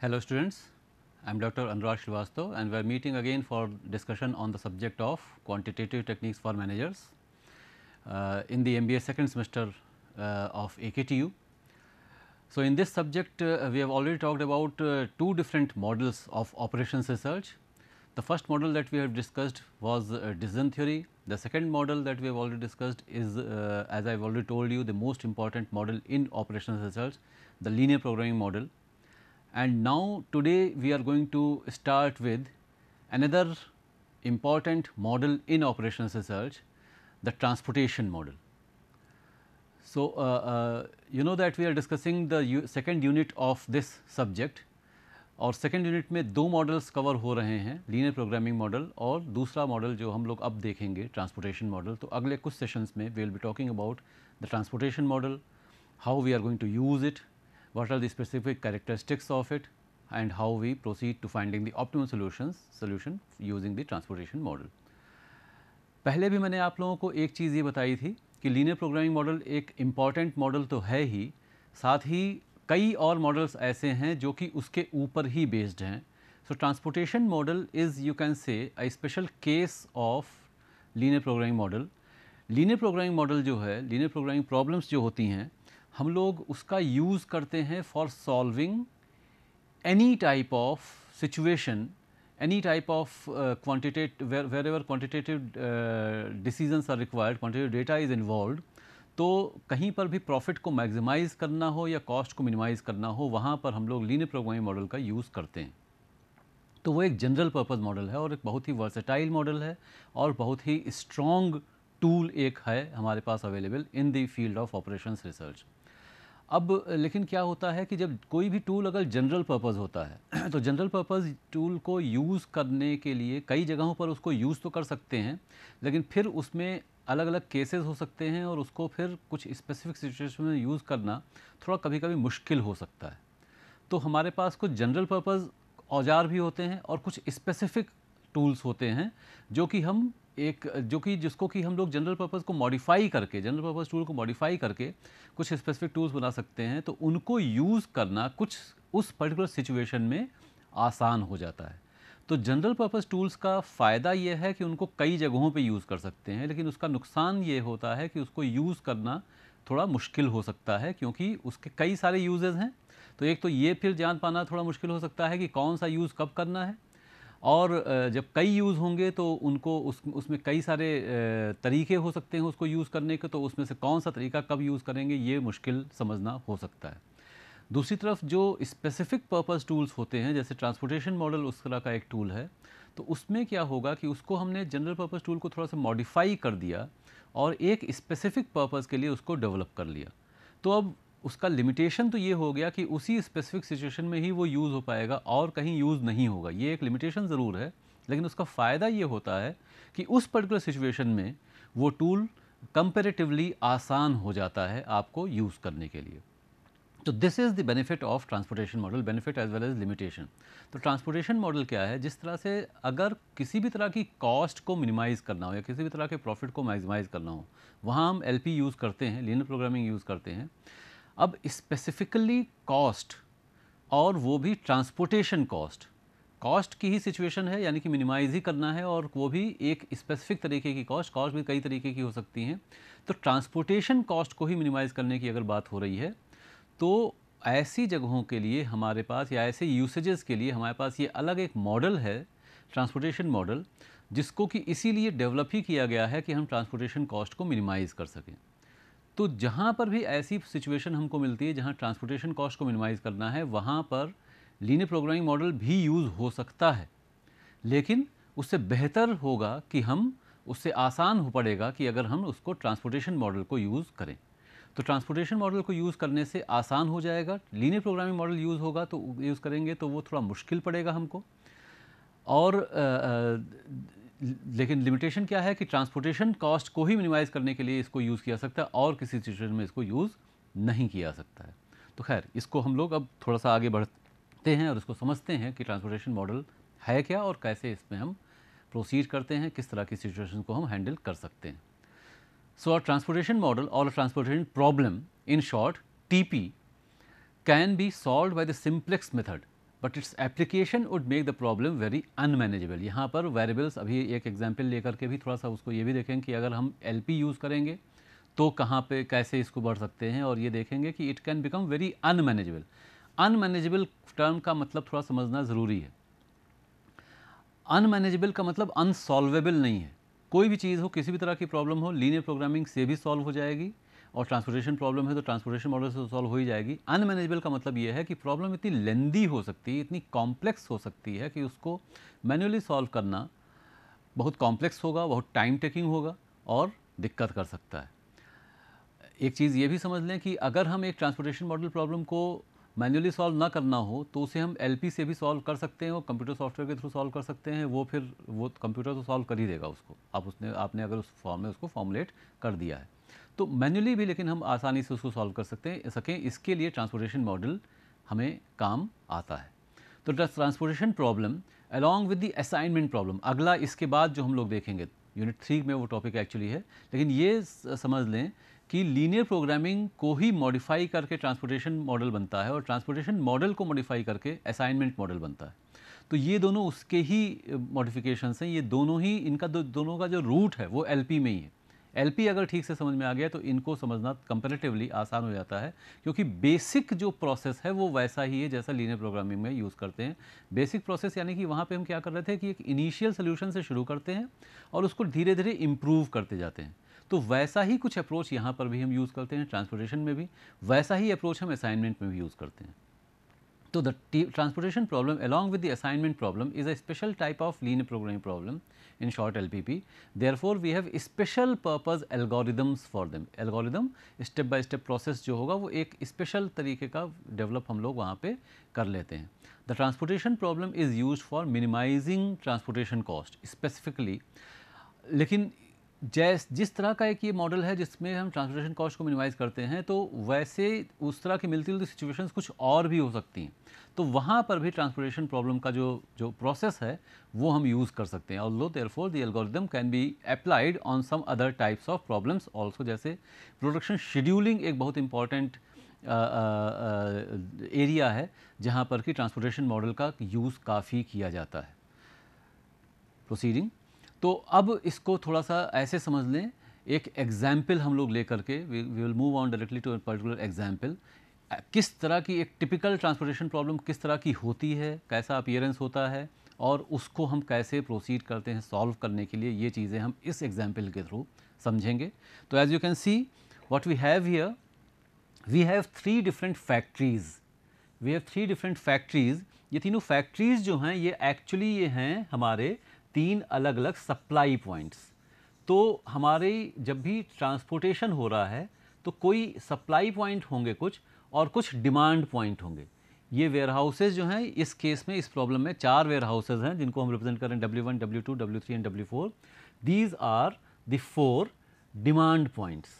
Hello students, I am Dr. Anurag Srivastav and we are meeting again for discussion on the subject of quantitative techniques for managers uh, in the MBA second semester uh, of AKTU. So, in this subject uh, we have already talked about uh, two different models of operations research. The first model that we have discussed was uh, decision theory. The second model that we have already discussed is uh, as I have already told you the most important model in operations research, the linear programming model. And now today we are going to start with another important model in operations research, the transportation model. So, uh, uh, you know that we are discussing the second unit of this subject और second unit में दो models cover हो रहे हैं linear programming model और दूसरा model जो हम लोग अब देखेंगे ट्रांसपोर्टेशन मॉडल तो अगले कुछ सेशंस में we will be talking about the transportation model how we are going to use it what are the specific characteristics of it and how we proceed to finding the optimal solutions, solution using the transportation model. पहले भी मैंने आप लोगों को एक चीज़ ये बताई थी कि लीनियर प्रोग्रामिंग मॉडल एक इंपॉर्टेंट मॉडल तो है ही, साथ ही कई और मॉडल्स ऐसे हैं जो कि उसके ऊपर ही बेस्ड हैं so transportation model is you can say a special case of linear programming model linear programming model जो है लीनियर प्रोग्रामिंग प्रॉब्लम्स जो होती हैं हम लोग उसका यूज़ करते हैं for solving any type of situation any type of quantitate where ever quantitative decisions are required quantitative data is involve तो कहीं पर भी प्रॉफिट को मैक्सिमाइज़ करना हो या कॉस्ट को मिनिमाइज़ करना हो, वहाँ पर हम लोग लीनियर प्रोग्रामिंग मॉडल का यूज़ करते हैं। तो वो एक जनरल पर्पज़ मॉडल है और एक बहुत ही वर्सेटाइल मॉडल है और बहुत ही स्ट्रॉन्ग टूल एक है हमारे पास available in the field of operations research अब, लेकिन क्या होता है कि जब कोई भी टूल अगर जनरल पर्पज़ होता है तो जनरल पर्पज़ टूल को यूज़ करने के लिए कई जगहों पर उसको यूज़ तो कर सकते हैं, लेकिन फिर उसमें अलग अलग केसेस हो सकते हैं और उसको फिर कुछ स्पेसिफिक सिचुएशन में यूज़ करना थोड़ा कभी कभी मुश्किल हो सकता है। तो हमारे पास कुछ जनरल पर्पज़ औज़ार भी होते हैं और कुछ स्पेसिफिक टूल्स होते हैं, जो कि हम एक, जो कि जिसको कि हम लोग जनरल पर्पज़ को मॉडिफाई करके जनरल पर्पज़ टूल को मॉडिफाई करके कुछ स्पेसिफिक टूल्स बना सकते हैं तो उनको यूज़ करना कुछ उस पर्टिकुलर सिचुएशन में आसान हो जाता है। तो जनरल पर्पज़ टूल्स का फ़ायदा ये है कि उनको कई जगहों पे यूज़ कर सकते हैं, लेकिन उसका नुकसान ये होता है कि उसको यूज़ करना थोड़ा मुश्किल हो सकता है, क्योंकि उसके कई सारे यूजेज़ हैं। तो एक तो ये फिर जान पाना थोड़ा मुश्किल हो सकता है कि कौन सा यूज़ कब करना है और जब कई यूज़ होंगे तो उनको उस, उसमें कई सारे तरीके हो सकते हैं उसको यूज़ करने के तो उसमें से कौन सा तरीका कब यूज़ करेंगे ये मुश्किल समझना हो सकता है। दूसरी तरफ़ जो स्पेसिफिक पर्पज़ टूल्स होते हैं, जैसे ट्रांसपोर्टेशन मॉडल उस तरह का एक टूल है तो उसमें क्या होगा कि उसको हमने जनरल पर्पज़ टूल को थोड़ा सा मॉडिफाई कर दिया और एक स्पेसिफिक पर्पज़ के लिए उसको डेवलप कर लिया। तो अब उसका लिमिटेशन तो ये हो गया कि उसी स्पेसिफिक सिचुएशन में ही वो यूज़ हो पाएगा और कहीं यूज़ नहीं होगा। ये एक लिमिटेशन ज़रूर है, लेकिन उसका फ़ायदा ये होता है कि उस पर्टिकुलर सिचुएशन में वो टूल कंपेरेटिवली आसान हो जाता है आपको यूज़ करने के लिए। तो this is the benefit of transportation model benefit as well as limitation तो ट्रांसपोर्टेशन मॉडल क्या है? जिस तरह से अगर किसी भी तरह की कॉस्ट को मिनिमाइज़ करना हो या किसी भी तरह के प्रॉफिट को मैक्सिमाइज़ करना हो, वहाँ हम एलपी यूज़ करते हैं लीनर प्रोग्रामिंग यूज़ करते हैं अब स्पेसिफिकली कॉस्ट और वो भी ट्रांसपोर्टेशन कॉस्ट कॉस्ट की ही सिचुएशन है, यानी कि मिनिमाइज़ ही करना है और वो भी एक स्पेसिफिक तरीके की कॉस्ट कॉस्ट भी कई तरीके की हो सकती हैं. तो ट्रांसपोर्टेशन कॉस्ट को ही मिनिमाइज़ करने की अगर बात हो रही है तो ऐसी जगहों के लिए हमारे पास या ऐसे यूसेजेस के लिए हमारे पास ये अलग एक मॉडल है ट्रांसपोर्टेशन मॉडल जिसको कि इसीलिए डेवलप ही किया गया है कि हम ट्रांसपोर्टेशन कॉस्ट को मिनिमाइज़ कर सकें। तो जहाँ पर भी ऐसी सिचुएशन हमको मिलती है, जहाँ ट्रांसपोर्टेशन कॉस्ट को मिनिमाइज़ करना है, वहाँ पर लीनियर प्रोग्रामिंग मॉडल भी यूज़ हो सकता है। लेकिन उससे बेहतर होगा कि हम, उससे आसान हो पड़ेगा कि अगर हम उसको ट्रांसपोर्टेशन मॉडल को यूज़ करें। तो ट्रांसपोर्टेशन मॉडल को यूज़ करने से आसान हो जाएगा लीनियर प्रोग्रामिंग मॉडल यूज़ होगा तो यूज़ करेंगे तो वो थोड़ा मुश्किल पड़ेगा हमको। और लेकिन लिमिटेशन क्या है कि ट्रांसपोर्टेशन कॉस्ट को ही मिनिमाइज़ करने के लिए इसको यूज़ किया सकता है और किसी सिचुएशन में इसको यूज़ नहीं किया सकता है। तो खैर, इसको हम लोग अब थोड़ा सा आगे बढ़ते हैं और इसको समझते हैं कि ट्रांसपोर्टेशन मॉडल है क्या और कैसे इसमें हम प्रोसीड करते हैं, किस तरह की सिचुएशन को हम हैंडल कर सकते हैं। सो आर ट्रांसपोर्टेशन मॉडल और transportation problem in short T P can be solved by the simplex method but its application would make the problem very unmanageable यहाँ पर वेरिएबल्स अभी एक एग्ज़ाम्पल लेकर के भी थोड़ा सा उसको ये भी देखें कि अगर हम एलपी यूज़ करेंगे तो कहाँ पे कैसे इसको बढ़ सकते हैं और ये देखेंगे कि it can become very unmanageable unmanageable term का मतलब थोड़ा समझना ज़रूरी है। अनमैनेजेबल का मतलब अनसॉल्वेबल नहीं है। कोई भी चीज़ हो, किसी भी तरह की प्रॉब्लम हो लीनियर प्रोग्रामिंग से भी सॉल्व हो जाएगी। और ट्रांसपोर्टेशन प्रॉब्लम है तो ट्रांसपोर्टेशन मॉडल से सॉल्व हो ही जाएगी। अनमैनेजेबल का मतलब ये है कि प्रॉब्लम इतनी लेंदी हो सकती है, इतनी कॉम्प्लेक्स हो सकती है कि उसको मैनुअली सॉल्व करना बहुत कॉम्प्लेक्स होगा, बहुत टाइम टेकिंग होगा और दिक्कत कर सकता है। एक चीज़ ये भी समझ लें कि अगर हम एक ट्रांसपोर्टेशन मॉडल प्रॉब्लम को मैन्युअली सॉल्व ना करना हो तो उसे हम एलपी से भी सॉल्व कर सकते हैं और कंप्यूटर सॉफ्टवेयर के थ्रू सॉल्व कर सकते हैं। वो फिर, वो कंप्यूटर तो सॉल्व कर ही देगा उसको। आप उसने, आपने अगर उस फॉर्म में उसको फॉर्मुलेट कर दिया है। तो मैन्युअली भी लेकिन हम आसानी से उसको सॉल्व कर सकते हैं सकें। इसके लिए ट्रांसपोर्टेशन मॉडल हमें काम आता है। तो transportation problem along with the assignment problem अगला इसके बाद जो हम लोग देखेंगे यूनिट थ्री में वो टॉपिक एक्चुअली है। लेकिन ये समझ लें कि लीनियर प्रोग्रामिंग को ही मॉडिफाई करके ट्रांसपोर्टेशन मॉडल बनता है और ट्रांसपोर्टेशन मॉडल को मॉडिफाई करके असाइनमेंट मॉडल बनता है। तो ये दोनों उसके ही मॉडिफिकेशंस हैं। ये दोनों ही इनका दो, दोनों का जो रूट है वो एलपी में ही है। एलपी अगर ठीक से समझ में आ गया तो इनको समझना कंपेरेटिवली आसान हो जाता है, क्योंकि बेसिक जो प्रोसेस है वो वैसा ही है जैसा लीनियर प्रोग्रामिंग में यूज़ करते हैं। बेसिक प्रोसेस यानी कि वहाँ पे हम क्या कर रहे थे कि एक इनिशियल सोल्यूशन से शुरू करते हैं और उसको धीरे धीरे इम्प्रूव करते जाते हैं। तो वैसा ही कुछ अप्रोच यहाँ पर भी हम यूज़ करते हैं ट्रांसपोर्टेशन में भी। वैसा ही अप्रोच हम असाइनमेंट में भी यूज़ करते हैं। तो the transportation problem along with the assignment problem is a special type of linear programming problem P P therefore we have special purpose algorithms for them algorithm step by step process जो होगा, वो एक special तरीके का develop हम लोग वहाँ पे कर लेते हैं। The transportation problem is use for minimizing transportation cost specifically लेकिन जैस, जिस तरह का एक ये मॉडल है जिसमें हम ट्रांसपोर्टेशन कॉस्ट को मिनिमाइज़ करते हैं तो वैसे उस तरह की मिलती जुलती सिचुएशंस कुछ और भी हो सकती हैं। तो वहाँ पर भी ट्रांसपोर्टेशन प्रॉब्लम का जो जो प्रोसेस है, वो हम यूज़ कर सकते हैं। और लो therefore the algorithm can be applied on some other types of problems also जैसे प्रोडक्शन शेड्यूलिंग एक बहुत इंपॉर्टेंट एरिया है, जहाँ पर कि ट्रांसपोर्टेशन मॉडल का यूज़ काफ़ी किया जाता है। प्रोसीडिंग तो अब इसको थोड़ा सा ऐसे समझ लें। एक एग्ज़ाम्पल हम लोग लेकर के we will move on directly to particular example किस तरह की एक टिपिकल ट्रांसपोर्टेशन प्रॉब्लम किस तरह की होती है, कैसा अपीयरेंस होता है, और उसको हम कैसे प्रोसीड करते हैं सॉल्व करने के लिए ये चीज़ें हम इस एग्ज़ाम्पल के थ्रू समझेंगे। तो as you can see what we have here we have three different factories we have three different factories ये तीनों फैक्ट्रीज़ जो हैं, ये एक्चुअली ये हैं हमारे तीन अलग अलग सप्लाई पॉइंट्स। तो हमारे जब भी ट्रांसपोर्टेशन हो रहा है तो कोई सप्लाई पॉइंट होंगे कुछ और कुछ डिमांड पॉइंट होंगे। ये वेयर हाउसेज जो हैं, इस केस में, इस प्रॉब्लम में चार वेयर हाउसेज हैं, जिनको हम रिप्रेजेंट करें W one W two W three and W four these are the four demand points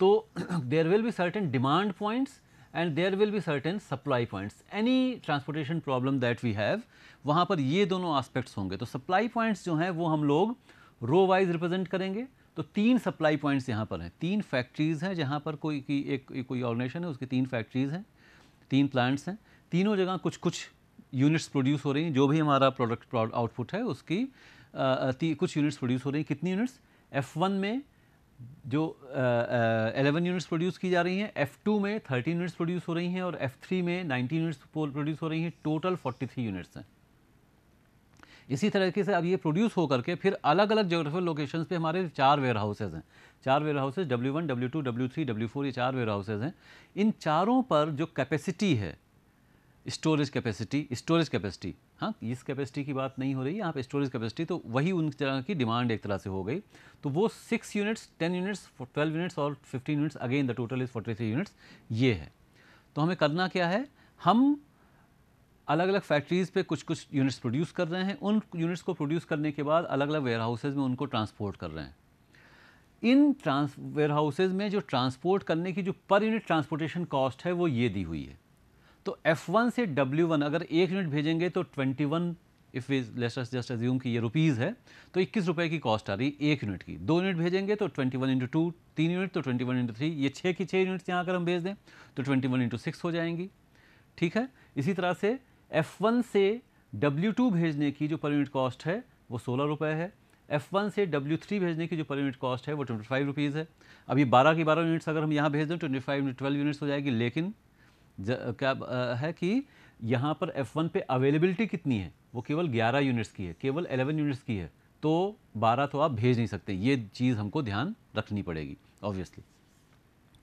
तो there will be certain demand points and there will be certain supply points. Any transportation problem that we have, वहाँ पर ये दोनों aspects होंगे। तो supply points जो हैं वो हम लोग रो वाइज रिप्रेजेंट करेंगे। तो तीन सप्लाई पॉइंट्स यहाँ पर हैं। तीन फैक्ट्रीज़ हैं जहाँ पर कोई की एक, कोई ऑर्गेनाइजेशन है उसकी तीन फैक्ट्रीज़ हैं तीन प्लांट्स हैं। तीनों जगह कुछ कुछ यूनिट्स प्रोड्यूस हो रही हैं। जो भी हमारा प्रोडक्ट आउटपुट है उसकी आ, कुछ यूनिट्स प्रोड्यूस हो रही हैं। कितनी यूनिट्स एफ़ में जो एलेवन यूनिट्स प्रोड्यूस की जा रही हैं एफ़ टू में थर्टीन यूनिट्स प्रोड्यूस हो रही हैं और एफ़ थ्री में नाइनटीन यूनिट्स प्रोड्यूस हो रही हैं टोटल फोर्टी थ्री यूनिट्स हैं। इसी तरीके से अब ये प्रोड्यूस होकर के फिर अलग अलग जोग्राफिकल लोकेशंस पे हमारे चार वेयर हाउसेज हैं। चार warehouses W one W two W three W four ये चार वेयर हाउसेज हैं। इन चारों पर जो कैपेसिटी है स्टोरेज कैपेसिटी स्टोरेज कैपेसिटी हाँ इस कैपेसिटी की बात नहीं हो रही यहाँ पे स्टोरेज कैपेसिटी तो वही उन तरह की डिमांड एक तरह से हो गई। तो वो six units ten units twelve units और fifteen units again the total is forty three units ये है। तो हमें करना क्या है? हम अलग अलग फैक्ट्रीज़ पे कुछ कुछ यूनिट्स प्रोड्यूस कर रहे हैं। उन यूनिट्स को प्रोड्यूस करने के बाद अलग अलग वेयर हाउसेज में उनको ट्रांसपोर्ट कर रहे हैं। इन ट्रांस वेयर हाउसेज में जो ट्रांसपोर्ट करने की जो पर यूनिट ट्रांसपोर्टेशन कॉस्ट है, वो ये दी हुई है। तो F1 से W1 अगर एक यूनिट भेजेंगे तो 21 if is let's just assume कि ये रुपीज़ है तो इक्कीस रुपये की कॉस्ट आ रही है एक यूनिट की। दो यूनिट भेजेंगे तो 21 वन इंटू टू तीन यूनिट तो 21 वन इंटू थ्री ये छः की छः यूनिट्स यहाँ अगर हम भेज दें तो 21 वन इंटू सिक्स हो जाएँगी। ठीक है? इसी तरह से F1 से W2 भेजने की जो पर यूनिट कॉस्ट है, वो सोलह रुपये है। F1 से W3 भेजने की जो पर यूनिट कॉस्ट है, वो ट्वेंटी फाइव रुपीज़ है। अभी बारह की बारह यूनिट्स अगर हम यहाँ भेज दें ट्वेंटी फाइव ट्वेल्व यूनिट्स हो जाएगी, लेकिन क्या है कि यहाँ पर F1 पे अवेलेबिलिटी कितनी है? वो केवल 11 यूनिट्स की है, केवल 11 यूनिट्स की है। तो 12 तो आप भेज नहीं सकते। ये चीज़ हमको ध्यान रखनी पड़ेगी ऑब्वियसली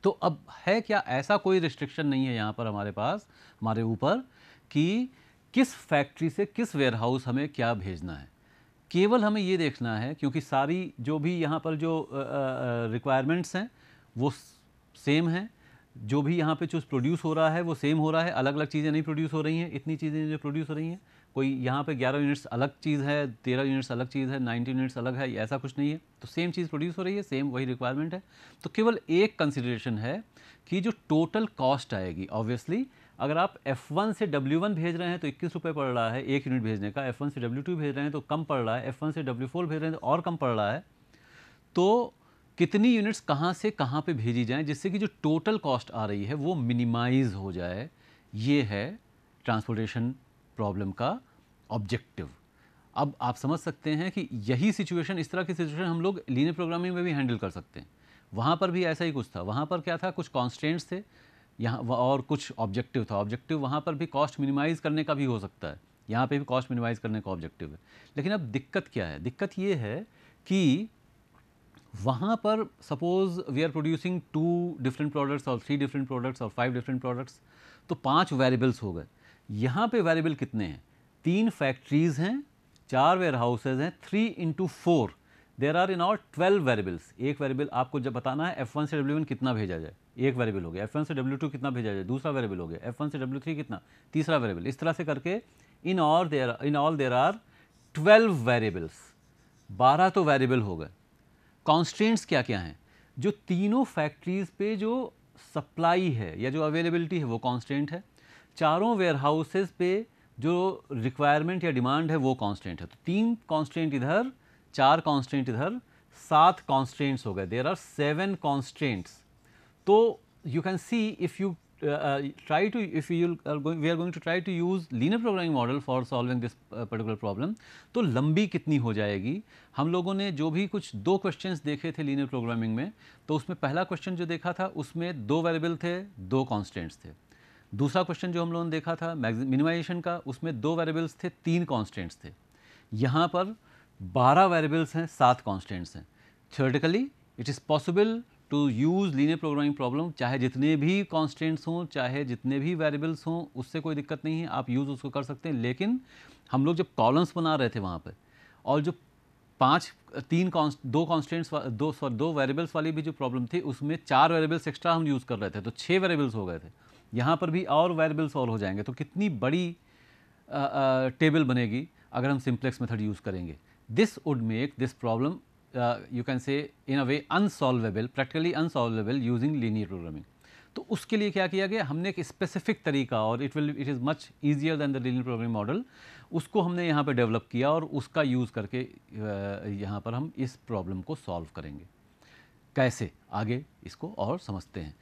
तो अब है क्या ऐसा कोई रिस्ट्रिक्शन नहीं है यहाँ पर हमारे पास, हमारे ऊपर, कि किस फैक्ट्री से किस वेयरहाउस हमें क्या भेजना है? केवल हमें ये देखना है, क्योंकि सारी जो भी यहाँ पर जो रिक्वायरमेंट्स हैं, वो सेम हैं। जो भी यहाँ पे चूज़ प्रोड्यूस हो रहा है, वो सेम हो रहा है। अलग अलग चीज़ें नहीं प्रोड्यूस हो रही हैं। इतनी चीज़ें जो प्रोड्यूस हो रही हैं। कोई यहाँ पे 11 यूनिट्स अलग चीज़ है 13 यूनिट्स अलग चीज़ है 90 यूनिट्स अलग है, ऐसा कुछ नहीं है। तो सेम चीज़ प्रोड्यूस हो रही है सेम वही रिक्वायरमेंट है। तो केवल एक कंसिडरेशन है कि जो टोटल कॉस्ट आएगी ऑब्वियसली अगर आप F1 से W1 भेज रहे हैं तो इक्कीस रुपये पड़ रहा है एक यूनिट भेजने का। F1 से W2 भेज रहे हैं तो कम पड़ रहा है। F1 से W4 भेज रहे हैं तो और कम पड़ रहा है। तो कितनी यूनिट्स कहाँ से कहाँ पे भेजी जाएँ जिससे कि जो टोटल कॉस्ट आ रही है वो मिनिमाइज हो जाए, ये है ट्रांसपोर्टेशन प्रॉब्लम का ऑब्जेक्टिव अब आप समझ सकते हैं कि यही सिचुएशन इस तरह की सिचुएशन हम लोग लीनियर प्रोग्रामिंग में भी हैंडल कर सकते हैं। वहाँ पर भी ऐसा ही कुछ था। वहाँ पर क्या था? कुछ कॉन्स्टेंट्स थे। यहाँ और कुछ ऑब्जेक्टिव था। ऑब्जेक्टिव वहाँ पर भी कॉस्ट मिनिमाइज़ करने का भी हो सकता है। यहाँ पे भी कॉस्ट मिनिमाइज़ करने का ऑब्जेक्टिव है। लेकिन अब दिक्कत क्या है? दिक्कत ये है कि वहाँ पर suppose we are producing two different products और थ्री डिफरेंट प्रोडक्ट्स और फाइव डिफरेंट प्रोडक्ट्स तो पाँच वेरिएबल्स हो गए। यहाँ पे वेरिएबल कितने हैं? तीन फैक्ट्रीज़ हैं, चार वेयर हाउसेज हैं three into four there are in all twelve variables एक वेरिएबल आपको जब बताना है एफ़ वन से डब्ल्यू वन कितना भेजा जाए? एक वेरिएबल हो गया। एफ़ वन से डब्ल्यू टू कितना भेजा जाए? दूसरा वेरिएबल हो गया। एफ़ वन से डब्ल्यू थ्री कितना? तीसरा वेरिएबल इस तरह से करके इन और there in all there are twelve variables बारह तो वेरिएबल हो गए। कॉन्स्टेंट्स क्या क्या हैं? जो तीनों फैक्ट्रीज पे जो सप्लाई है, या जो अवेलेबिलिटी है, वो कांस्टेंट है। चारों वेयर हाउसेज पे जो रिक्वायरमेंट या डिमांड है, वो कांस्टेंट है। तो तीन कांस्टेंट इधर, चार कांस्टेंट इधर, सात कांस्टेंट्स हो गए। देर आर सेवन कांस्टेंट्स तो you can see if you try to if you are going we are going to try to use linear programming model for solving this uh, particular problem तो लंबी कितनी हो जाएगी? हम लोगों ने जो भी कुछ दो क्वेश्चंस देखे थे लीनियर प्रोग्रामिंग में तो उसमें पहला क्वेश्चन जो देखा था उसमें दो वेरिएबल थे दो कांस्टेंट्स थे। दूसरा क्वेश्चन जो हम लोगों ने देखा था मिनिमाइजेशन का उसमें दो वेरिएबल्स थे तीन कांस्टेंट्स थे। यहाँ पर बारह वेरिएबल्स हैं सात कांस्टेंट्स हैं। Theoretically it is possible to use linear programming problem चाहे जितने भी कॉन्स्टेंट्स हों, चाहे जितने भी वेरिएबल्स हों, उससे कोई दिक्कत नहीं है, आप यूज़ उसको कर सकते हैं। लेकिन हम लोग जब कॉलम्स बना रहे थे वहाँ पर और जो पाँच, तीन दो कॉन्स्टेंट्स दो सॉरी दो वेरिएबल्स वाली भी जो प्रॉब्लम थी, उसमें चार वेरिएबल्स एक्स्ट्रा हम यूज़ कर रहे थे तो छः वेरिएबल्स हो गए थे। यहाँ पर भी और वेरिएबल्स और हो जाएँगे तो कितनी बड़ी टेबल बनेगी, अगर हम सिंप्लेक्स मेथड यूज़ करेंगे। This would make this problem you can say in a way unsolvable practically unsolvable using linear programming तो उसके लिए क्या किया गया? हमने एक स्पेसिफिक तरीका और it will it is much easier than the linear programming model उसको हमने यहाँ पर डेवलप किया और उसका यूज़ करके uh, यहाँ पर हम इस प्रॉब्लम को सॉल्व करेंगे। कैसे? आगे इसको और समझते हैं।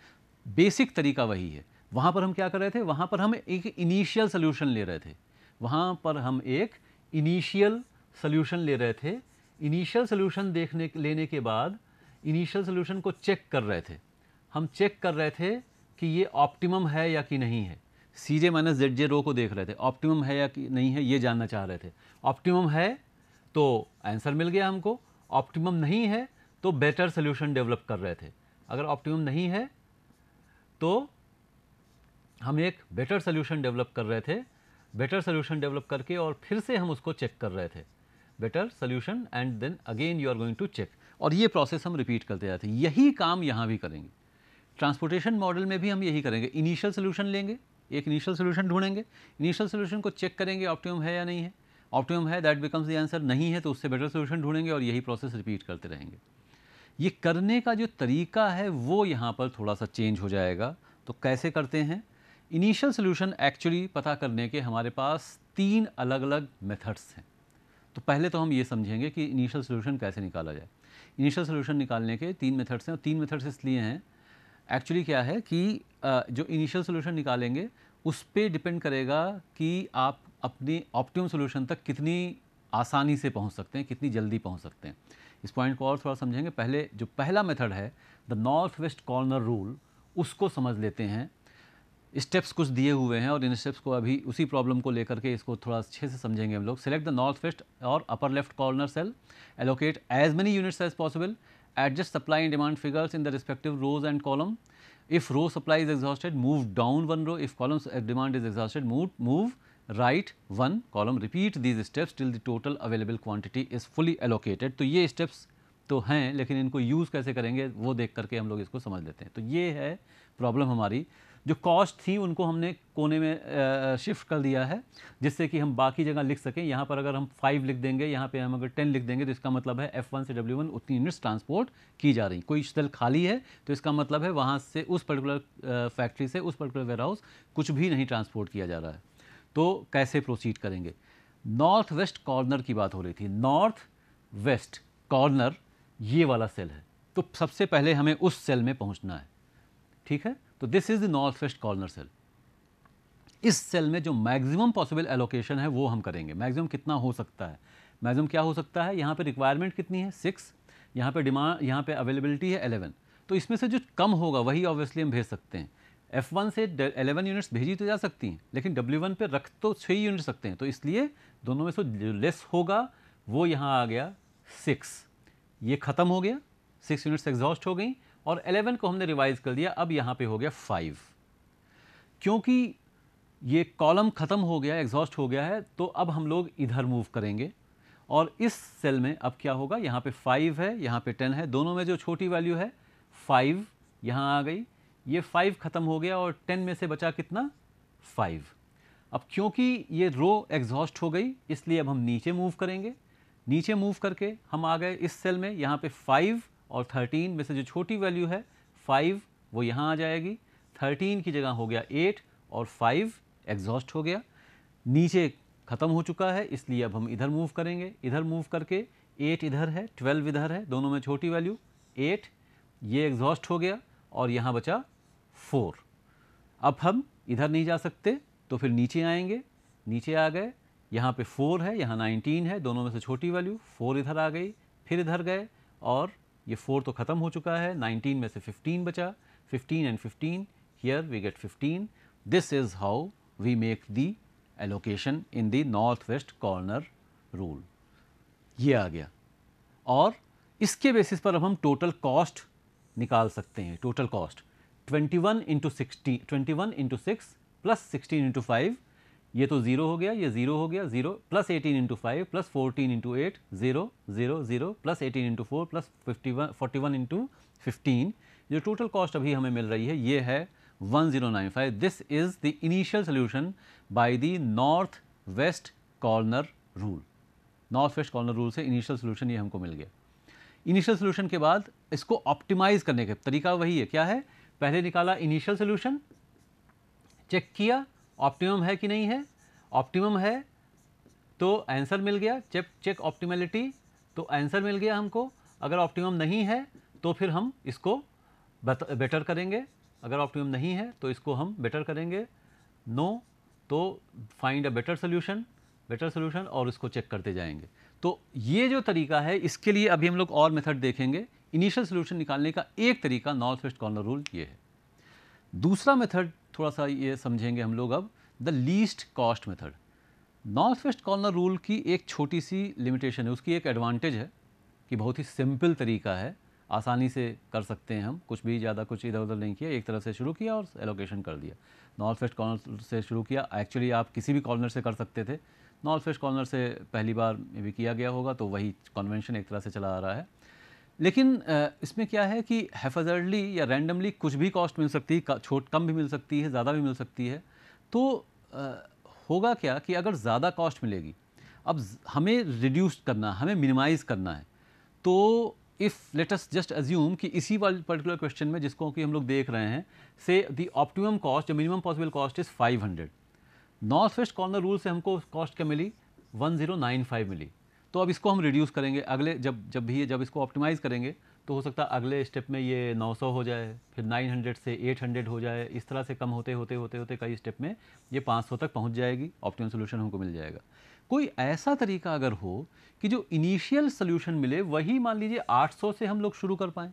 बेसिक तरीका वही है। वहाँ पर हम क्या कर रहे थे? वहाँ पर हम एक इनिशियल सोल्यूशन ले रहे थे। वहाँ पर हम एक इनिशियल सोल्यूशन ले रहे थे। इनिशियल सोल्यूशन देखने लेने के बाद इनिशियल सोल्यूशन को चेक कर रहे थे। हम चेक कर रहे थे कि ये ऑप्टिमम है या कि नहीं है। सी जे माइनस जेड जे रो को देख रहे थे, ऑप्टिमम है या कि नहीं है, ये जानना चाह रहे थे। ऑप्टिमम है तो आंसर मिल गया हमको, ऑप्टिमम नहीं है तो बेटर सोल्यूशन डेवलप कर रहे थे। अगर ऑप्टिमम नहीं है तो हम एक बेटर सोल्यूशन डेवलप कर रहे थे, बेटर सोल्यूशन डेवलप करके और फिर से हम उसको चेक कर रहे थे। Better solution and then again you are going to check और ये प्रोसेस हम रिपीट करते जाते हैं। यही काम यहाँ भी करेंगे। ट्रांसपोर्टेशन मॉडल में भी हम यही करेंगे। इनिशियल सोल्यूशन लेंगे। एक इनिशियल सोल्यूशन ढूंढेंगे। इनिशियल सोल्यूशन को चेक करेंगे ऑप्टिमम है या नहीं है। ऑप्टिमम है दैट बिकम्स द आंसर नहीं है तो उससे बेटर सोल्यूशन ढूंढेंगे और यही प्रोसेस रिपीट करते रहेंगे। ये करने का जो तरीका है, वो यहाँ पर थोड़ा सा चेंज हो जाएगा। तो कैसे करते हैं? इनिशियल सोल्यूशन एक्चुअली पता करने के हमारे पास तीन अलग अलग मेथड्स हैं। तो पहले तो हम ये समझेंगे कि इनिशियल सोल्यूशन कैसे निकाला जाए। इनिशियल सोल्यूशन निकालने के तीन मेथड्स हैं और तीन मेथड्स इसलिए हैं। एक्चुअली क्या है कि जो इनिशियल सोल्यूशन निकालेंगे, उस पर डिपेंड करेगा कि आप अपने ऑप्टिमम सोल्यूशन तक कितनी आसानी से पहुँच सकते हैं, कितनी जल्दी पहुँच सकते हैं। इस पॉइंट को और थोड़ा समझेंगे। पहले, जो पहला मेथड है the north west corner rule उसको समझ लेते हैं। स्टेप्स कुछ दिए हुए हैं और इन स्टेप्स को अभी उसी प्रॉब्लम को लेकर के इसको थोड़ा अच्छे से समझेंगे हम लोग। सेलेक्ट द नॉर्थ वेस्ट और upper left corner cell allocate as many units as possible adjust supply and demand figures in the respective rows and column if row supply is exhausted, move down one row. If columns demand is exhausted, move move right one column. Repeat these steps till the total available quantity is fully allocated. तो ये steps तो हैं, लेकिन इनको use कैसे करेंगे, वो देख करके हम लोग इसको समझ लेते हैं। तो ये है प्रॉब्लम हमारी। जो कॉस्ट थी उनको हमने कोने में शिफ्ट कर दिया है, जिससे कि हम बाकी जगह लिख सकें। यहाँ पर अगर हम फाइव लिख देंगे, यहाँ पे हम अगर टेन लिख देंगे तो इसका मतलब है एफ़ वन से डब्ल्यू वन उतनी यूनिट्स ट्रांसपोर्ट की जा रही। कोई सेल खाली है तो इसका मतलब है वहाँ से उस पर्टिकुलर फैक्ट्री से उस पर्टिकुलर वेयर हाउस कुछ भी नहीं ट्रांसपोर्ट किया जा रहा है। तो कैसे प्रोसीड करेंगे? नॉर्थ वेस्ट कॉर्नर की बात हो रही थी। नॉर्थ वेस्ट कॉर्नर ये वाला सेल है। तो सबसे पहले हमें उस सेल में पहुँचना है। ठीक है? तो this is the north west corner cell इस सेल में जो मैक्सिमम पॉसिबल एलोकेशन है, वो हम करेंगे। मैक्सिमम कितना हो सकता है? मैक्सिमम क्या हो सकता है? यहाँ पे रिक्वायरमेंट कितनी है? सिक्स यहाँ पे डिमांड यहाँ पे अवेलेबिलिटी है एलेवन तो इसमें से जो कम होगा, वही ऑब्वियसली हम भेज सकते हैं। एफ़ वन से एलेवन यूनिट्स भेजी तो जा सकती हैं, लेकिन डब्ल्यू वन पर रख तो छः यूनिट सकते हैं। तो इसलिए दोनों में से जो लेस होगा, वो यहाँ आ गया सिक्स ये ख़त्म हो गया। सिक्स यूनिट्स एग्जॉस्ट हो गई। और 11 को हमने रिवाइज कर दिया, अब यहाँ पे हो गया 5 क्योंकि ये कॉलम ख़त्म हो गया, एग्जॉस्ट हो गया है तो अब हम लोग इधर मूव करेंगे। और इस सेल में अब क्या होगा, यहाँ पे 5 है, यहाँ पे 10 है, दोनों में जो छोटी वैल्यू है 5 यहाँ आ गई। ये 5 ख़त्म हो गया और 10 में से बचा कितना? 5 अब क्योंकि ये रो एग्जॉस्ट हो गई, इसलिए अब हम नीचे मूव करेंगे। नीचे मूव करके हम आ गए इस सेल में, यहाँ पे 5 और 13 में से जो छोटी वैल्यू है 5 वो यहाँ आ जाएगी। 13 की जगह हो गया 8 और 5 एग्जॉस्ट हो गया। नीचे ख़त्म हो चुका है, इसलिए अब हम इधर मूव करेंगे। इधर मूव करके 8 इधर है 12 इधर है, दोनों में छोटी वैल्यू 8 ये एग्जॉस्ट हो गया और यहाँ बचा 4 अब हम इधर नहीं जा सकते तो फिर नीचे आएँगे। नीचे आ गए, यहाँ पे 4 है, यहाँ 19 है, दोनों में से छोटी वैल्यू 4 इधर आ गई, फिर इधर गए और ये फोर तो ख़त्म हो चुका है 19 में से 15 बचा 15 and 15 here we get 15 this is how we make the allocation in the north west corner rule ये आ गया। और इसके बेसिस पर अब हम टोटल कॉस्ट निकाल सकते हैं total cost 21 one into sixty twenty one into six plus sixteen into five ये तो ज़ीरो हो गया, ये ज़ीरो हो गया, zero plus eighteen into five plus fourteen into eight zero zero zero plus eighteen into four plus fifty one forty one into fifteen जो total cost अभी हमें मिल रही है, ये है one zero nine five this is the initial solution by the north west corner rule north west corner rule से initial solution ये हमको मिल गया। इनिशियल सोल्यूशन के बाद इसको ऑप्टिमाइज करने का तरीका वही है। क्या है? पहले निकाला इनिशियल सोल्यूशन चेक किया ऑप्टिमम है कि नहीं है? ऑप्टिमम है तो आंसर मिल गया। चेक चेक ऑप्टिमलिटी तो आंसर मिल गया हमको। अगर ऑप्टिमम नहीं है तो फिर हम इसको बेटर करेंगे। अगर ऑप्टिमम नहीं है तो इसको हम बेटर करेंगे। No to find a better solution better solution और इसको चेक करते जाएँगे। तो ये जो तरीका है, इसके लिए अभी हम लोग और मेथड देखेंगे। इनिशियल सोल्यूशन निकालने का एक तरीका नॉर्थ वेस्ट कॉर्नर रूल ये है। दूसरा मेथड थोड़ा सा ये समझेंगे हम लोग अब the least cost method north west corner rule की एक छोटी सी लिमिटेशन है, उसकी एक एडवांटेज है कि बहुत ही सिंपल तरीका है, आसानी से कर सकते हैं हम, कुछ भी ज़्यादा कुछ इधर उधर नहीं किया, एक तरह से शुरू किया और एलोकेशन कर दिया। नॉर्थ वेस्ट कॉर्नर से शुरू किया एक्चुअली आप किसी भी कॉर्नर से कर सकते थे। नॉर्थ वेस्ट कॉर्नर से पहली बार भी किया गया होगा तो वही कन्वेंशन एक तरह से चला आ रहा है। लेकिन इसमें क्या है कि हैफजर्डली या रैंडमली कुछ भी कॉस्ट मिल सकती है छोट, कम भी मिल सकती है, ज़्यादा भी मिल सकती है तो होगा क्या कि अगर ज़्यादा कॉस्ट मिलेगी, अब हमें रिड्यूस करना, हमें मिनिमाइज़ करना है तो इफ़ लेटस जस्ट एज्यूम कि इसी वाले, पर्टिकुलर क्वेश्चन में जिसको कि हम लोग देख रहे हैं, से दी ऑप्टिमम कॉस्ट जो minimum possible cost is 500 north west corner rule से हमको कॉस्ट क्या मिली? 1095 मिली। तो अब इसको हम रिड्यूस करेंगे। अगले जब जब भी जब इसको ऑप्टिमाइज़ करेंगे तो हो सकता है अगले स्टेप में ये 900 हो जाए, फिर 900 से 800 हो जाए, इस तरह से कम होते होते होते होते कई स्टेप में ये 500 तक पहुँच जाएगी। ऑप्टिमम सोल्यूशन हमको मिल जाएगा। कोई ऐसा तरीका अगर हो कि जो इनिशियल सोल्यूशन मिले, वही मान लीजिए 800 से हम लोग शुरू कर पाएँ,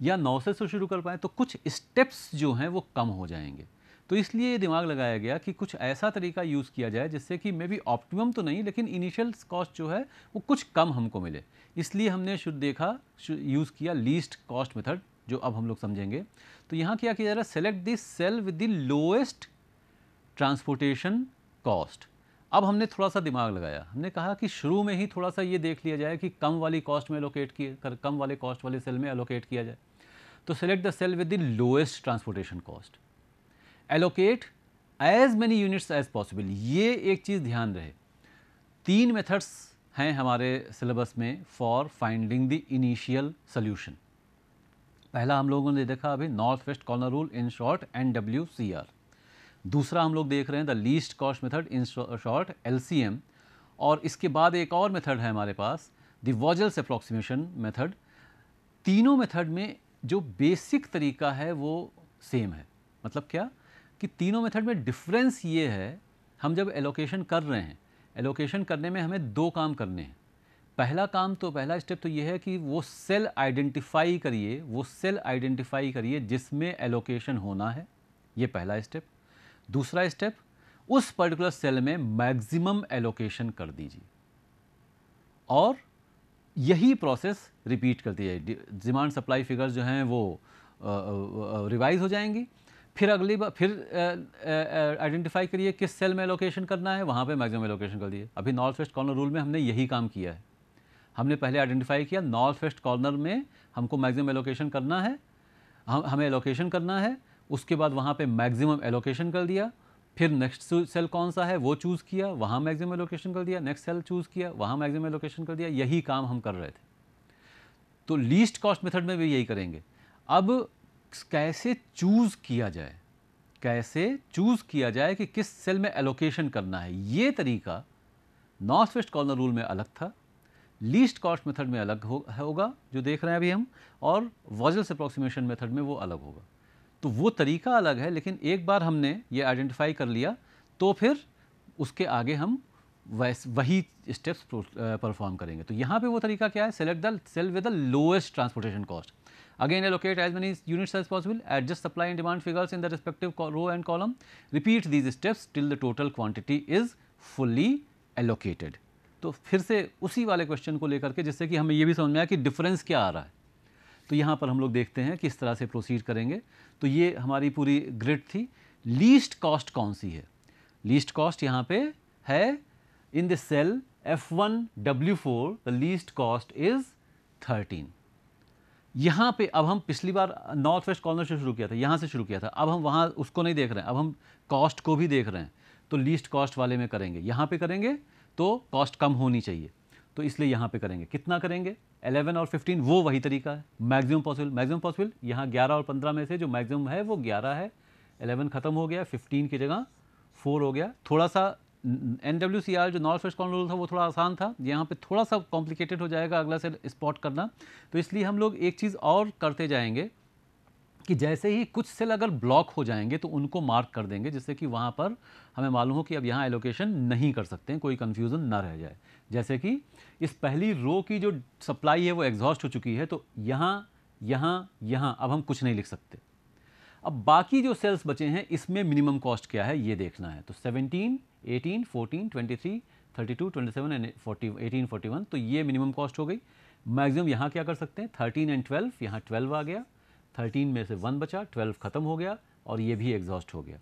या 900 से शुरू कर पाएँ तो कुछ स्टेप्स जो हैं वो कम हो जाएँगे। तो इसलिए ये दिमाग लगाया गया कि कुछ ऐसा तरीका यूज़ किया जाए जिससे कि मे बी ऑप्टिमम तो नहीं, लेकिन इनिशियल कॉस्ट जो है वो कुछ कम हमको मिले। इसलिए हमने शुद्ध देखा यूज़ किया लीस्ट कॉस्ट मेथड, जो अब हम लोग समझेंगे। तो यहाँ क्या किया जा रहा है? Select this cell with the lowest transportation cost अब हमने थोड़ा सा दिमाग लगाया। हमने कहा कि शुरू में ही थोड़ा सा ये देख लिया जाए कि कम वाली कॉस्ट में एलोकेट किए, कर, कम वाले कॉस्ट वाले सेल में एलोकेट किया जाए। तो select the cell with the lowest transportation cost allocate as many units as possible ये एक चीज़ ध्यान रहे। तीन मेथड्स हैं हमारे सिलेबस में for finding the initial solution पहला हम लोगों ने देखा अभी north west corner rule in short N W C R दूसरा हम लोग देख रहे हैं the least cost method in short L C M और इसके बाद एक और मेथड है हमारे पास द वॉजल्स अप्रॉक्सीमेशन मेथड तीनों मेथड में जो बेसिक तरीका है वो सेम है। मतलब क्या? कि तीनों मेथड में डिफरेंस ये है, हम जब एलोकेशन कर रहे हैं एलोकेशन करने में हमें दो काम करने हैं। पहला काम तो पहला स्टेप तो ये है कि वो सेल आइडेंटिफाई करिए, वो सेल आइडेंटिफाई करिए जिसमें एलोकेशन होना है। ये पहला स्टेप दूसरा स्टेप उस पर्टिकुलर सेल में मैक्सिमम एलोकेशन कर दीजिए। और यही प्रोसेस रिपीट करती है। डिमांड सप्लाई फिगर्स जो हैं वो रिवाइज हो जाएँगी। फिर अगली बार, फिर आइडेंटिफाई करिए किस सेल में एलोकेशन करना है, वहाँ पे मैक्सिमम एलोकेशन कर दिए अभी नॉर्थ वेस्ट कॉर्नर रूल में हमने यही काम किया है। हमने पहले आइडेंटिफाई किया नॉर्थ वेस्ट कॉर्नर में हमको मैक्सिमम एलोकेशन करना है, हम, हमें एलोकेशन करना है, उसके बाद वहाँ पे मैक्सिमम एलोकेशन कर दिया, फिर नेक्स्ट सेल कौन सा है, वो चूज़ किया, वहाँ मैक्सिमम एलोकेशन कर दिया नेक्स्ट सेल चूज़ किया, वहाँ मैक्सिमम एलोकेशन कर दिया, यही काम हम कर रहे थे। तो लीस्ट कॉस्ट मेथड में भी यही करेंगे। अब कैसे चूज़ किया जाए? कैसे चूज़ किया जाए कि किस सेल में एलोकेशन करना है? ये तरीका नॉर्थ वेस्ट कॉर्नर रूल में अलग था लीस्ट कॉस्ट मेथड में अलग हो, होगा जो देख रहे हैं अभी हम और वॉजल्स अप्रॉक्सीमेशन मेथड में वो अलग होगा। तो वो तरीका अलग है लेकिन एक बार हमने ये आइडेंटिफाई कर लिया तो फिर उसके आगे हम वैस वही स्टेप्स परफॉर्म करेंगे। तो यहाँ पे वो तरीका क्या है? Select the cell with the lowest transportation cost Again allocate as many units as possible, adjust supply and demand figures in the respective row and column. Repeat these steps till the total quantity is fully allocated. तो फिर से उसी वाले question को लेकर के जिससे कि हमें ये भी समझ में आया कि डिफरेंस क्या आ रहा है तो यहाँ पर हम लोग देखते हैं किस तरह से प्रोसीड करेंगे तो ये हमारी पूरी ग्रिड थी लीस्ट कॉस्ट कौन सी है लीस्ट कॉस्ट यहाँ पे है in the cell F one W four the least cost is thirteen यहाँ पे अब हम पिछली बार नॉर्थ वेस्ट कॉर्नर से शुरू किया था, यहाँ से शुरू किया था। अब हम वहाँ उसको नहीं देख रहे हैं। अब हम कॉस्ट को भी देख रहे हैं। तो लीस्ट कॉस्ट वाले में करेंगे। यहाँ पे करेंगे तो कॉस्ट कम होनी चाहिए। तो इसलिए यहाँ पे करेंगे। कितना करेंगे? 11 और 15 वो वही तरीका है। मैक्सिमम पॉसिबल मैक्सिमम पॉसिबल यहाँ 11 और 15 में से जो मैक्सिमम है वो 11 है। 11 खत्म हो गया 15 की जगह 4 हो गया। थोड़ा सा एन डब्ल्यू सी आर जो नॉर्थ वेस्ट कॉर्नर रूल था वो थोड़ा आसान था। यहाँ पे थोड़ा सा कॉम्प्लिकेटेड हो जाएगा अगला से स्पॉट करना। तो इसलिए हम लोग एक चीज़ और करते जाएँगे कि जैसे ही कुछ सेल अगर ब्लॉक हो जाएँगे तो उनको मार्क कर देंगे जिससे कि वहाँ पर हमें मालूम हो कि अब यहाँ एलोकेशन नहीं कर सकते हैं कोई कन्फ्यूज़न ना रह जाए। जैसे कि इस पहली रो की जो सप्लाई है वो एग्जॉस्ट हो चुकी है तो यहाँ यहाँ यहाँ अब हम कुछ नहीं लिख सकते। अब बाकी जो सेल्स बचे हैं इसमें मिनिमम कॉस्ट क्या है ये देखना है। तो 17, 18, 14, 23, 32, 27 एंड 40 18, 41 तो ये मिनिमम कॉस्ट हो गई। मैक्सिमम यहाँ क्या कर सकते हैं? 13 एंड 12 यहाँ 12 आ गया। 13 में से 1 बचा 12 ख़त्म हो गया और ये भी एग्जॉस्ट हो गया।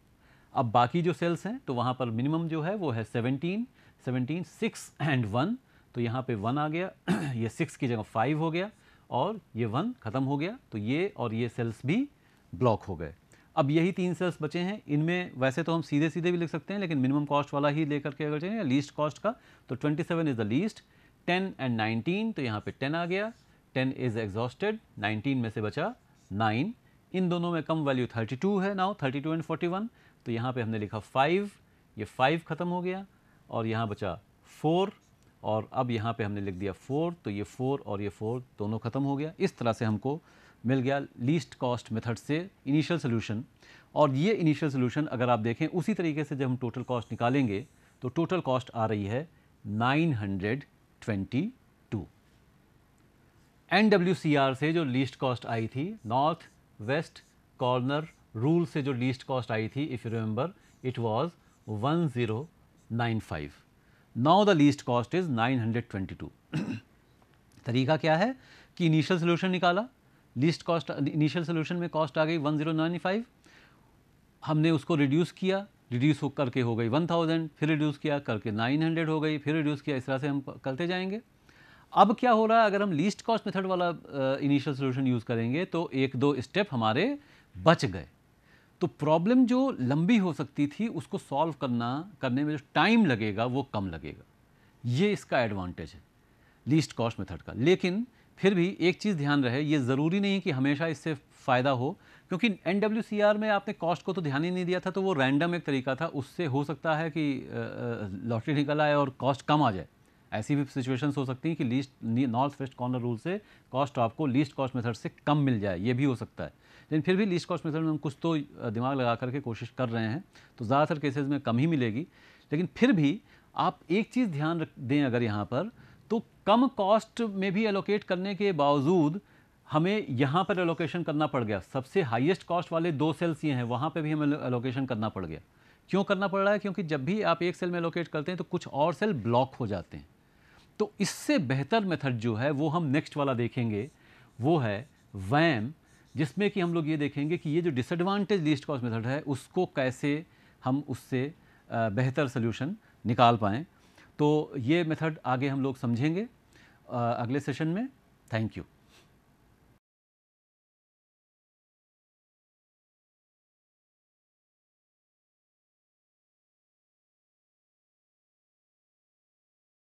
अब बाकी जो सेल्स हैं तो वहाँ पर मिनिमम जो है वो है 17, 17, 6 एंड 1 तो यहाँ पे 1 आ गया। ये 6 की जगह 5 हो गया और ये 1 ख़त्म हो गया। तो ये और ये सेल्स भी ब्लॉक हो गए। अब यही तीन सेल्स बचे हैं। इनमें वैसे तो हम सीधे सीधे भी लिख सकते हैं, लेकिन मिनिमम कॉस्ट वाला ही लेकर के अगर चाहिए लीस्ट कॉस्ट का तो 27 इज़ द लीस्ट 10 एंड 19 तो यहाँ पे 10 आ गया 10 इज़ एग्जॉस्टेड 19 में से बचा 9 इन दोनों में कम वैल्यू 32 है नाउ 32 एंड 41 तो यहाँ पे हमने लिखा 5 ये 5 ख़त्म हो गया, और यहाँ बचा 4 और अब यहाँ पे हमने लिख दिया फोर तो ये फोर और ये फोर दोनों ख़त्म हो गया। इस तरह से हमको मिल गया लीस्ट कॉस्ट मेथड से इनिशियल सोल्यूशन और ये इनिशियल सोल्यूशन अगर आप देखें, उसी तरीके से जब हम टोटल कॉस्ट निकालेंगे तो टोटल कॉस्ट आ रही है 922 एन से जो लीस्ट कॉस्ट आई थी नॉर्थ वेस्ट कॉर्नर रूल से जो लीस्ट कॉस्ट आई थी if you remember it was 1095 now the least cost is 922 तरीका क्या है? कि इनिशियल सोल्यूशन निकाला लीस्ट कॉस्ट इनिशियल सोल्यूशन में कॉस्ट आ गई 1095 हमने उसको रिड्यूस किया रिड्यूस हो, करके हो गई 1000 फिर रिड्यूस किया, करके 900 हो गई, फिर रिड्यूस किया, इस तरह से हम करते जाएँगे। अब क्या हो रहा है, अगर हम लीस्ट कॉस्ट मेथड वाला इनिशियल सोल्यूशन यूज़ करेंगे तो एक दो स्टेप हमारे बच गए। तो प्रॉब्लम जो लंबी हो सकती थी, उसको सॉल्व करना, करने में जो टाइम लगेगा, वो कम लगेगा। ये इसका एडवांटेज है लीस्ट कॉस्ट मेथड का। लेकिन फिर भी एक चीज़ ध्यान रहे, ये ज़रूरी नहीं कि हमेशा इससे फ़ायदा हो, क्योंकि एनडब्ल्यूसीआर में आपने कॉस्ट को तो ध्यान ही नहीं दिया था तो वो रैंडम एक तरीका था, उससे हो सकता है कि लॉटरी निकल आए और कॉस्ट कम आ जाए। ऐसी भी सिचुएशंस हो सकती हैं कि least north west corner rule से कॉस्ट आपको लीस्ट कॉस्ट मेथड से कम मिल जाए, ये भी हो सकता है। लेकिन फिर भी लीस्ट कॉस्ट मेथड में हम कुछ तो दिमाग लगा करके कोशिश कर रहे हैं तो ज़्यादातर केसेस में कम ही मिलेगी। लेकिन फिर भी आप एक चीज़ ध्यान दें अगर यहाँ पर तो कम कॉस्ट में भी एलोकेट करने के बावजूद हमें यहाँ पर एलोकेशन करना पड़ गया। सबसे हाईएस्ट कॉस्ट वाले दो सेल्स ये हैं, वहाँ पर भी हमें एलोकेशन करना पड़ गया। क्यों करना पड़ रहा है? क्योंकि जब भी आप एक सेल में एलोकेट करते हैं तो कुछ और सेल ब्लॉक हो जाते हैं। तो इससे बेहतर मेथड जो है, वो हम नेक्स्ट वाला देखेंगे, वो है वैम, जिसमें कि हम लोग ये देखेंगे कि ये जो डिसएडवांटेज लीस्ट कॉस्ट मेथड है, उसको कैसे हम उससे बेहतर सोल्यूशन निकाल पाएँ। तो ये मेथड आगे हम लोग समझेंगे अगले सेशन में। Thank you.